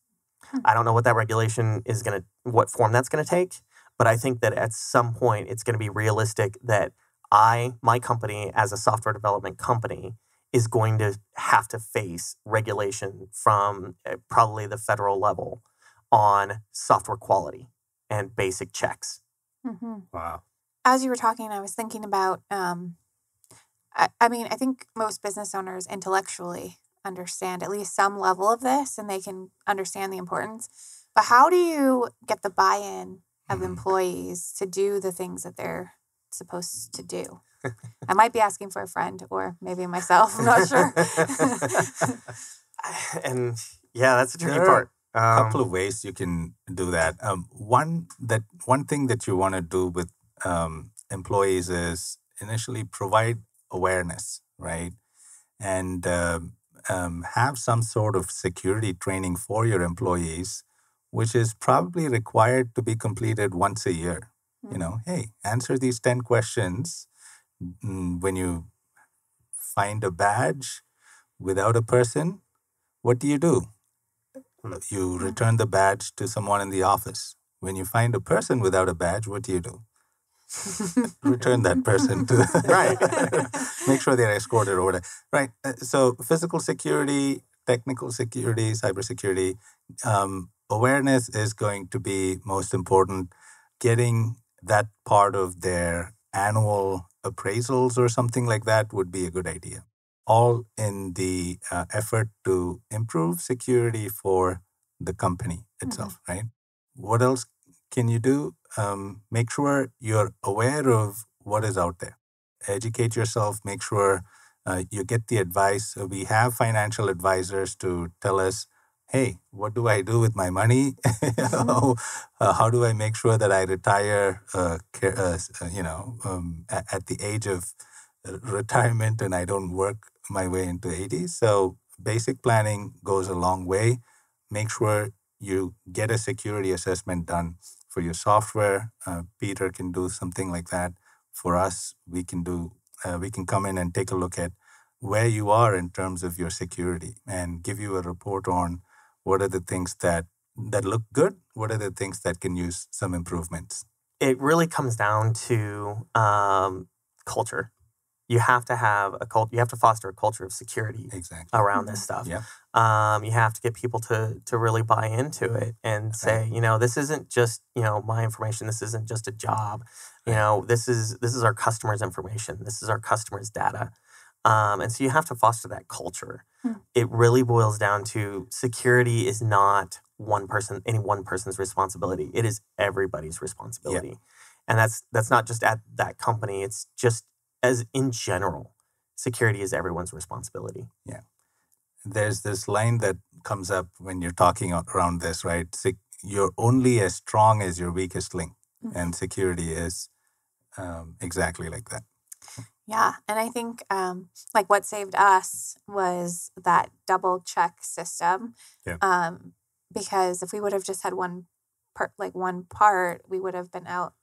Hmm. I don't know what that regulation is going to, what form that's going to take, but I think that at some point it's going to be realistic that I, my company, as a software development company, is going to have to face regulation from eh, probably the federal level on software quality and basic checks. Mm-hmm. Wow. As you were talking, I was thinking about. Um, I, I mean, I think most business owners intellectually understand at least some level of this, and they can understand the importance. But how do you get the buy-in of Mhm. employees to do the things that they're supposed to do? I might be asking for a friend or maybe myself. I'm not sure. and yeah, that's a tricky There are part. A Um, couple of ways you can do that. Um, one that one thing that you want to do with um, employees is initially provide awareness, right, and um um, have some sort of security training for your employees, which is probably required to be completed once a year. You know, hey, answer these ten questions Mm, when you find a badge without a person. What do you do? You return the badge to someone in the office. When you find a person without a badge, what do you do? return that person to Right. make sure they're escorted or whatever. Right. Uh, So physical security, technical security, cybersecurity, um, awareness is going to be most important. Getting that part of their annual appraisals or something like that would be a good idea. All in the uh, effort to improve security for the company itself, right? What else can you do? Um, make sure you're aware of what is out there. Educate yourself. Make sure uh, you get the advice. Uh, We have financial advisors to tell us, hey, what do I do with my money? how, uh, how do I make sure that I retire, uh, uh, uh, you know, um, at, at the age of uh, retirement and I don't work my way into 80? So basic planning goes a long way. Make sure you get a security assessment done for your software. Uh, Peter can do something like that. For us, we can do. Uh, we can come in and take a look at where you are in terms of your security and give you a report on what are the things that that look good, what are the things that can use some improvements. it really comes down to um, culture. You have to have a cult. You have to foster a culture of security Exactly. around this stuff. Yeah. Um, you have to get people to to really buy into it and say, you know, this isn't just you know my information. This isn't just a job. You know, this is this is our customers' information. This is our customers' data. Um, and so you have to foster that culture. Hmm. It really boils down to security is not one person, any one person's responsibility. It is everybody's responsibility, and that's that's not just at that company. It's just as in general, security is everyone's responsibility. Yeah. There's this line that comes up when you're talking around this, right? You're only as strong as your weakest link, Mhm. and security is um, exactly like that. Yeah, and I think um, like what saved us was that double check system. Yeah. Um, because if we would have just had one part, like one part, we would have been out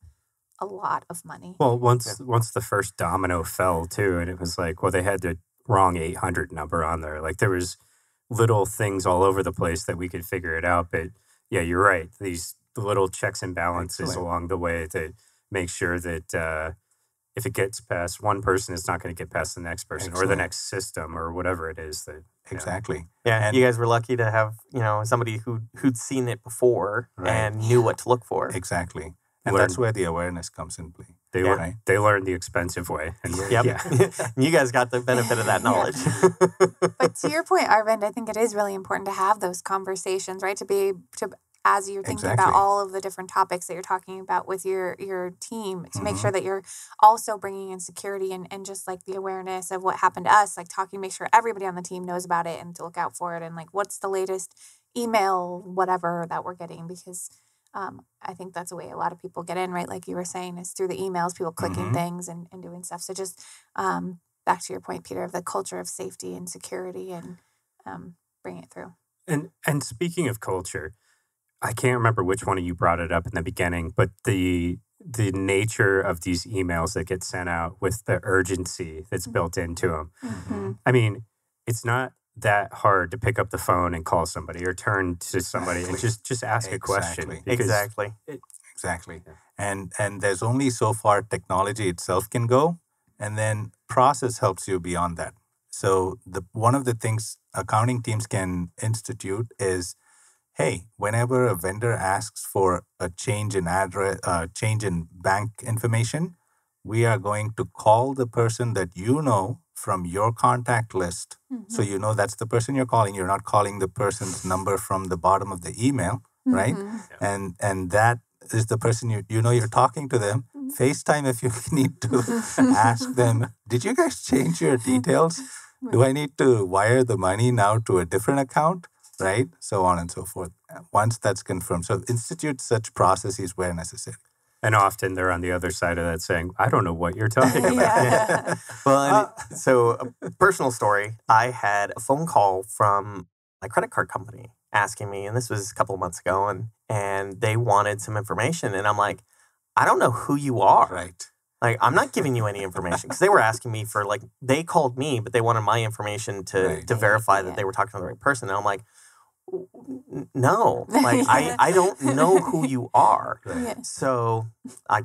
a lot of money. Well, once once the first domino fell too, and it was like, well, they had the wrong 800 number on there. Like there was little things all over the place that we could figure it out. But yeah, you're right. These little checks and balances Excellent. along the way to make sure that uh, if it gets past one person, it's not going to get past the next person or the next system or whatever it is that. Yeah. Exactly. Yeah, And- you guys were lucky to have you know somebody who who'd seen it before Right. and knew what to look for. Exactly. And Learn- that's where the awareness comes in play. They Yeah. learn they learn the expensive way. And Yep. yeah. you guys got the benefit of that knowledge. but to your point, Arvind, I think it is really important to have those conversations, right? To be to as you're thinking about all of the different topics that you're talking about with your your team, to make Mm-hmm. sure that you're also bringing in security and, and just like the awareness of what happened to us, like talking, make sure everybody on the team knows about it and to look out for it, and like what's the latest email, whatever that we're getting, because. Um, I think that's the way a lot of people get in, right? Like you were saying, is through the emails, people clicking Mhm. things and, and doing stuff. So just um, back to your point, Peter, of the culture of safety and security and um, bring it through. And and speaking of culture, I can't remember which one of you brought it up in the beginning, but the the nature of these emails that get sent out with the urgency that's Mhm. built into them. Mm-hmm. I mean, it's not that hard to pick up the phone and call somebody or turn to somebody and just just ask a question. Exactly. exactly. Exactly. Yeah. And and there's only so far technology itself can go, and then process helps you beyond that. So the one of the things accounting teams can institute is, hey, whenever a vendor asks for a change in address, uh, change in bank information, we are going to call the person that you know from your contact list. So Mm-hmm. you know that's the person you're calling. You're not calling the person's number from the bottom of the email, right? Mm-hmm. and and that is the person you you know you're talking to them facetime if you need to ask them did you guys change your details do i need to wire the money now to a different account right so on and so forth once that's confirmed so institute such processes where necessary And often they're on the other side of that saying, I don't know what you're talking about. yeah. Well, and uh, so a personal story. I had a phone call from my credit card company asking me, and this was a couple of months ago, and and they wanted some information, and I'm like, I don't know who you are. right Like, I'm not giving you any information because they were asking me for like they called me, but they wanted my information to Right. to verify that they were talking to the right person, and I'm like. "N- No, like I, I don't know who you are. right. So I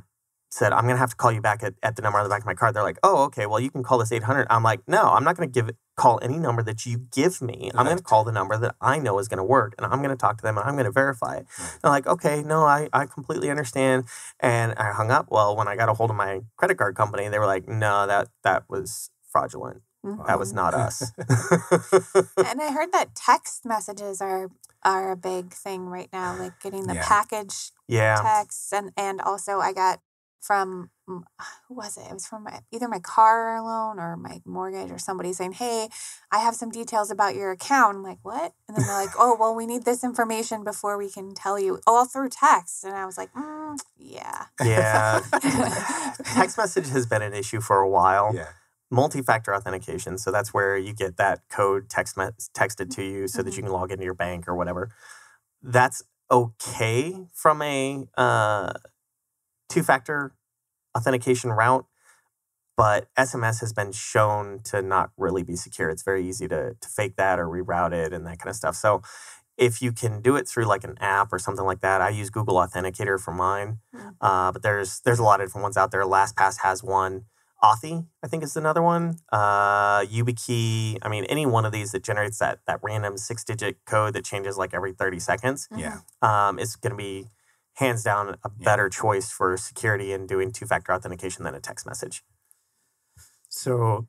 said, I'm going to have to call you back at, at the number on the back of my card. They're like, oh, okay, well, you can call this 800. I'm like, no, I'm not going to give call any number that you give me. I'm going to call the number that I know is going to work and I'm going to talk to them and I'm going to verify it. Right. They're like, okay, no, I, I completely understand. And I hung up. Well, when I got a hold of my credit card company, they were like, no, that, that was fraudulent. That was not us. And I heard that text messages are are a big thing right now, like getting the Yeah. package yeah. texts, and and also I got from who was it? It was from my, either my car loan or my mortgage or somebody saying, "Hey, I have some details about your account." I'm like, "What?" And then they're like, "Oh, well, we need this information before we can tell you." All through text, and I was like, mm, "Yeah." Yeah. Text message has been an issue for a while. yeah multi-factor authentication so that's where you get that code text me- texted to you so that you can log into your bank or whatever. That's okay from a uh, two-factor authentication route but sms has been shown to not really be secure. It's very easy to, to fake that or reroute it and that kind of stuff. So if you can do it through like an app or something like that i use google authenticator for mine Mm. uh, but there's there's a lot of different ones out there. Lastpass has one Authy, I think, is another one. Uh, YubiKey. I mean, any one of these that generates that that random six digit code that changes like every thirty seconds yeah um, is going to be hands down a Yeah. better choice for security and doing two factor authentication than a text message. So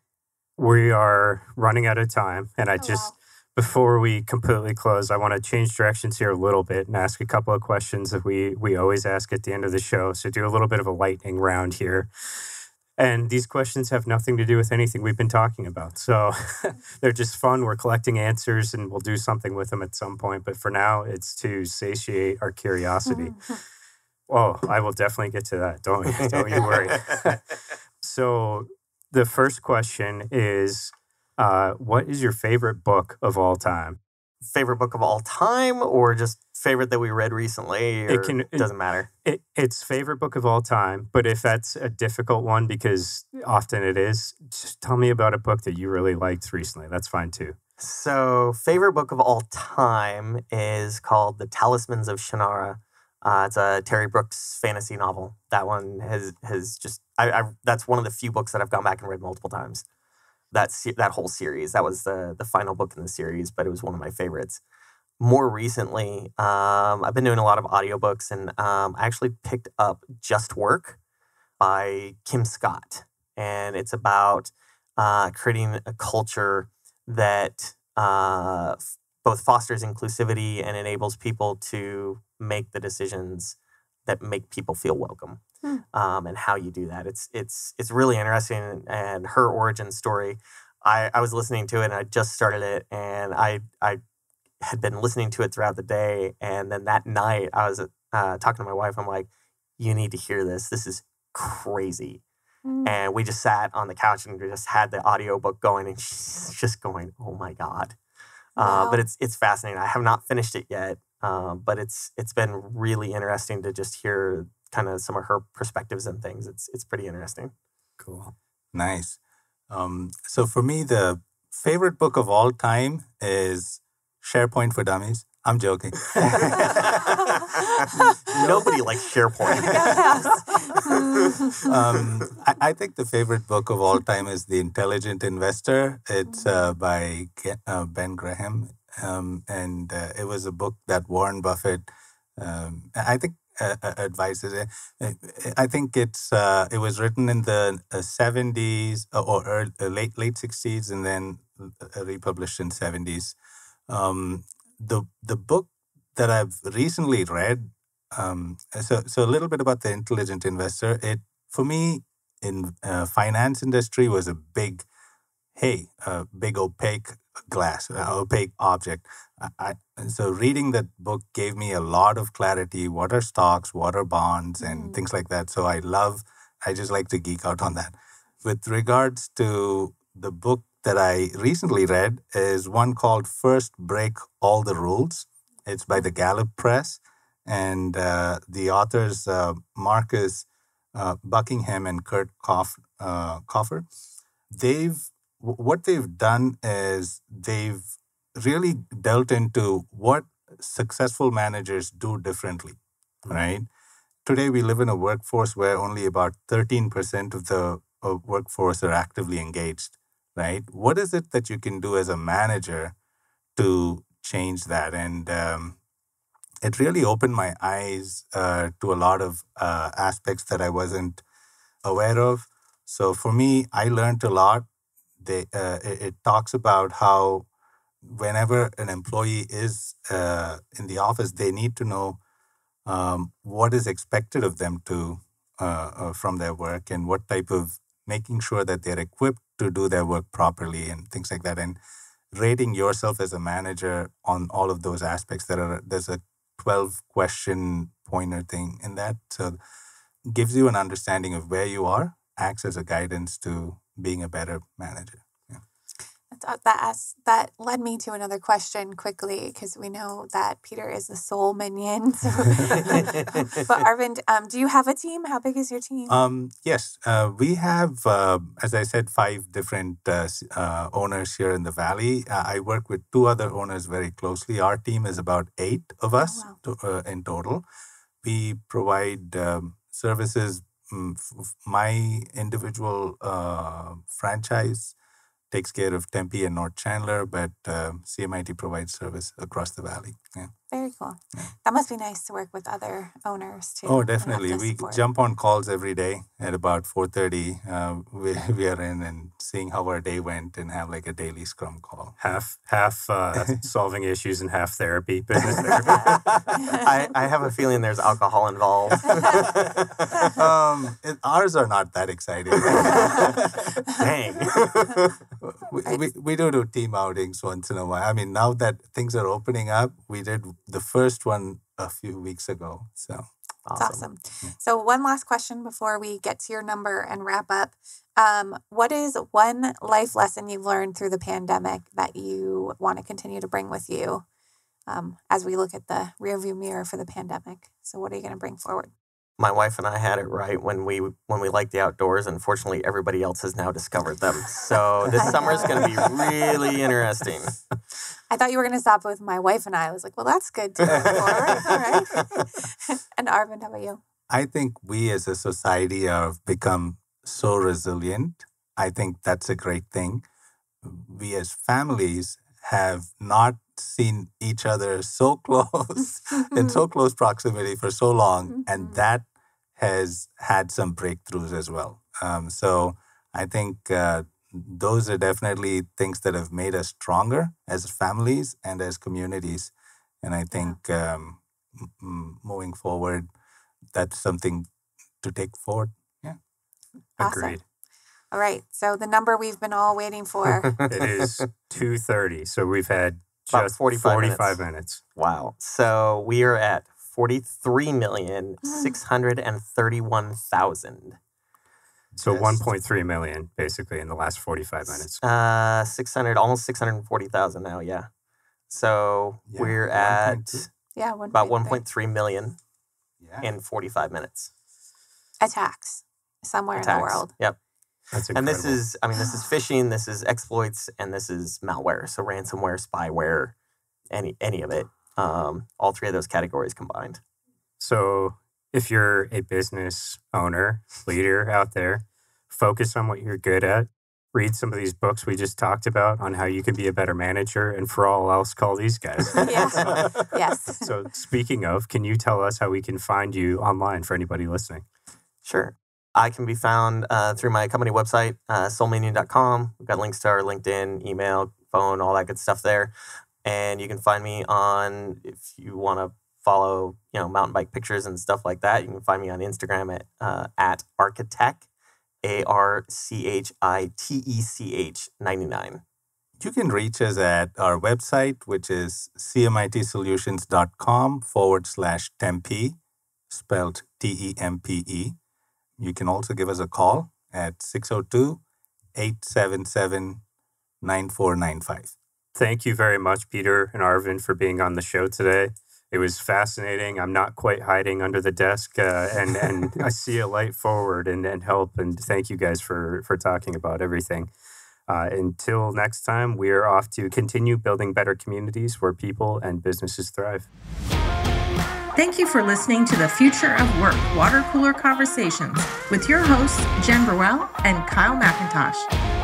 we are running out of time. And I Oh, just, wow. before we completely close, I want to change directions here a little bit and ask a couple of questions that we, we always ask at the end of the show. So do a little bit of a lightning round here. And these questions have nothing to do with anything we've been talking about. So they're just fun. We're collecting answers and we'll do something with them at some point. But for now, it's to satiate our curiosity. Oh, I will definitely get to that. Don't don't you worry. so the first question is, uh, what is your favorite book of all time? Favorite book of all time, or just favorite that we read recently? Or It can- it- doesn't matter. It, it's favorite book of all time, but if that's a difficult one, because often it is, just tell me about a book that you really liked recently. That's fine too. So, favorite book of all time is called The Talismans of Shannara. Uh, it's a Terry Brooks fantasy novel. That one has has just I, I that's one of the few books that I've gone back and read multiple times. That that whole series. That was the the final book in the series, but it was one of my favorites. More recently, um, I've been doing a lot of audiobooks, and um, I actually picked up Just Work by Kim Scott, and it's about uh, creating a culture that uh, f- both fosters inclusivity and enables people to make the decisions that make people feel welcome. Hmm. Um, and how you do that, it's it's it's really interesting. And her origin story, I, I was listening to it and I just started it, and I I had been listening to it throughout the day, and then that night I was uh, talking to my wife. I'm like, "You need to hear this. This is crazy." Mm. and we just sat on the couch and we just had the audiobook going and she's just going oh my god uh, but it's it's fascinating i have not finished it yet um, but it's it's been really interesting to just hear kind of some of her perspectives and things it's it's pretty interesting Cool. Nice. Um, so for me, the favorite book of all time is SharePoint for Dummies. I'm joking. nobody likes sharepoint um, I, I think the favorite book of all time is The Intelligent Investor. It's uh, by Ge- uh, Ben Graham. Um, and uh, it was a book that Warren Buffett, um, I think, uh, uh, advises. Uh, I think it's uh, it was written in the uh, 70s or early, uh, late late 60s and then uh, republished in 70s. Um, the the book that I've recently read um, so so a little bit about the intelligent investor it for me in uh, finance industry was a big hey a big opaque glass uh, opaque object. I, so reading that book gave me a lot of clarity. What are stocks? What are bonds? And Mm. things like that. So i love i just like to geek out on that. With regards to the book that i recently read is one called first break all the rules. It's by the gallup press. And uh, the authors uh, Marcus uh, Buckingham and Curt Koff, uh, Coffer, they've wh- what they've done is they've really dealt into what successful managers do differently, right? Today we live in a workforce where only about thirteen percent of the uh, workforce are actively engaged, right? What is it that you can do as a manager to change that? And um, it really opened my eyes uh, to a lot of uh, aspects that I wasn't aware of. So for me, I learned a lot. They, uh, it, it talks about how whenever an employee is uh, in the office, they need to know um, what is expected of them to uh, uh, from their work and what type of making sure that they're equipped to do their work properly and things like that. And rating yourself as a manager on all of those aspects. There are there's a 12 question pointer thing in that. So gives you an understanding of where you are, acts as a guidance to being a better manager. That, that, asked, that led me to another question quickly because we know that Peter is the sole minion. So. but Arvind, um, do you have a team? How big is your team? Um, yes, uh, we have, uh, as I said, five different uh, uh, owners here in the valley. Uh, I work with two other owners very closely. Our team is about eight of us wow. to, uh, in total. We provide um, services. Mm, my individual uh, franchise takes care of Tempe and North Chandler, but uh, CMIT provides service across the valley. Yeah. Very cool. Yeah. That must be nice to work with other owners too. Oh, definitely. We support. jump on calls every day at about 4.30. Uh, we, we are in and seeing how our day went and have like a daily scrum call. Half half uh, solving issues and half therapy, business therapy. I, I have a feeling there's alcohol involved um, it, ours are not that exciting. dang we, we, we do do team outings once in a while. I mean, now that things are opening up, we did the first one a few weeks ago. So That's awesome. So, one last question before we get to your number and wrap up. Um, what is one life lesson you've learned through the pandemic that you want to continue to bring with you um, as we look at the rearview mirror for the pandemic? So, what are you going to bring forward? my wife and I had it right when we when we liked the outdoors. Unfortunately, everybody else has now discovered them. So this summer is going to be really interesting. I thought you were going to stop with my wife and I. I was like, well, that's good to go forward. All right. and Arvind, how about you? I think we as a society have become so resilient. I think that's a great thing. We as families have not seen each other so close in so close proximity for so long, and Mhm. that has had some breakthroughs as well. Um, so I think uh, those are definitely things that have made us stronger as families and as communities. And I think um, moving forward, that's something to take forward. Yeah. Awesome. Agreed. All right. So the number we've been all waiting for. it is 2.30. So we've had About just 45, 45 minutes. minutes. Wow. So we are at 43,631,000. Mm. So Yes. 1.3 million, basically, in the last 45 minutes. Uh, six hundred, almost six hundred and forty thousand now. Yeah. So Yeah, we're 1.2. at yeah, one about one point three million Yeah. in forty-five minutes. attacks somewhere in the world. Yep. That's And this is, I mean, this is phishing, this is exploits, and this is malware. So ransomware, spyware, any any of it. Um, all three of those categories combined. So, if you're a business owner, leader out there, focus on what you're good at. Read some of these books we just talked about on how you can be a better manager, and for all else, call these guys. Yeah. yes. so, speaking of, can you tell us how we can find you online for anybody listening? Sure. I can be found uh, through my company website, uh, solminion.com. We've got links to our LinkedIn, email, phone, all that good stuff there. And you can find me on, if you want to follow, you know, mountain bike pictures and stuff like that, you can find me on Instagram at, uh, at Architech, A R C H I T E C H 99. You can reach us at our website, which is cmitsolutions.com forward slash Tempe, spelled T E M P E. You can also give us a call at 602 877 9495. Thank you very much, Peter and Arvind, for being on the show today. It was fascinating. I'm not quite hiding under the desk, uh, and and I see a light forward and, and help. And thank you guys for for talking about everything. Uh, until next time, we are off to continue building better communities where people and businesses thrive. Thank you for listening to the Future of Work Water Cooler Conversations with your hosts, Jen Burwell and Kyle McIntosh.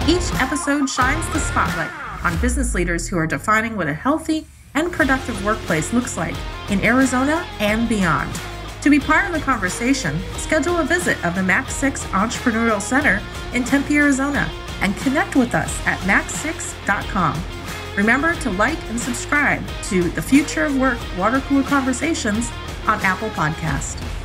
Each episode shines the spotlight on business leaders who are defining what a healthy and productive workplace looks like in Arizona and beyond. To be part of the conversation, schedule a visit of the Max 6 Entrepreneurial Center in Tempe, Arizona, and connect with us at max6.com. Remember to like and subscribe to the Future of Work Water Cooler Conversations on Apple Podcast.